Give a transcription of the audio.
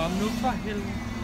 Kom nu for helvede.